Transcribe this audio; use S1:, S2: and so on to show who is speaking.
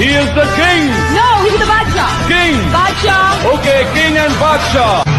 S1: He is the king.
S2: No, he's the Bacha.
S1: King.
S2: Bacha.
S1: Okay, king and Baksha.